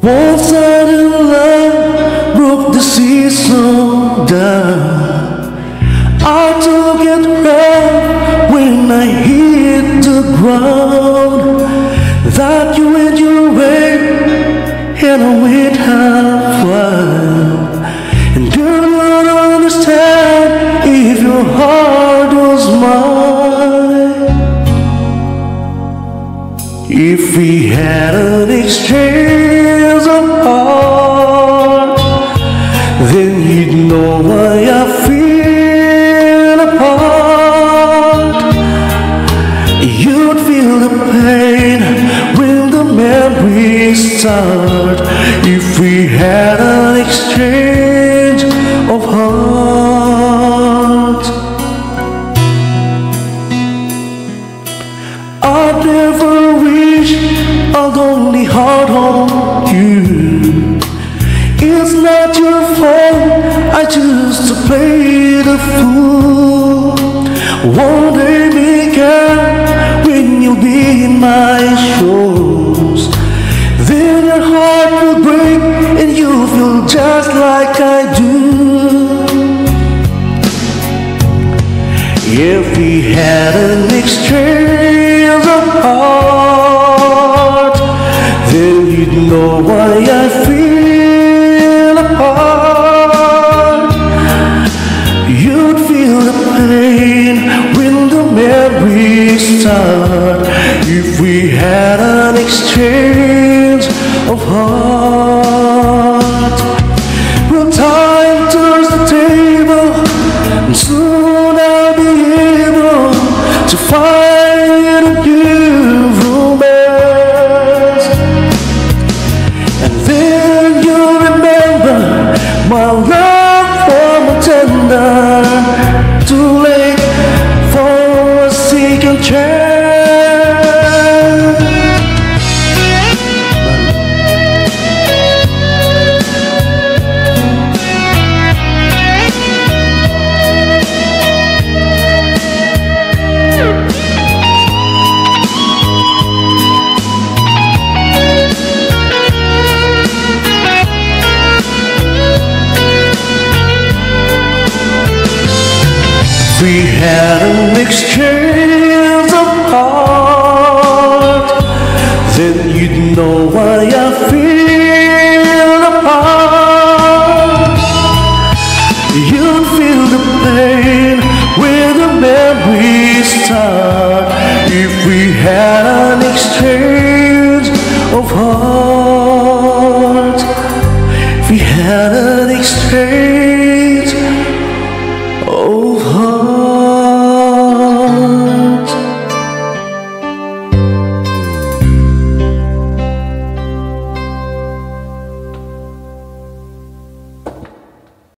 One sudden love broke the season down. I took it rough when I hit the ground. That you went your way and I went half If we had an exchange of heart, then you'd know why I feel apart. You'd feel the pain when the memories start. If we had an exchange of heart. Heart on you. It's not your fault, I choose to play the fool. One day be when you'll be in my shoes? Then your heart will break and you'll feel just like I do. If we had an exchange know why I feel apart. You'd feel the pain when the memories start. If we had an exchange of heart, well, time turns the table, and soon I'll be able to find Too late had an exchange of heart, then you'd know why I feel apart. You'd feel the pain where the memories start if we had an exchange of heart. If we had an exchange of heart.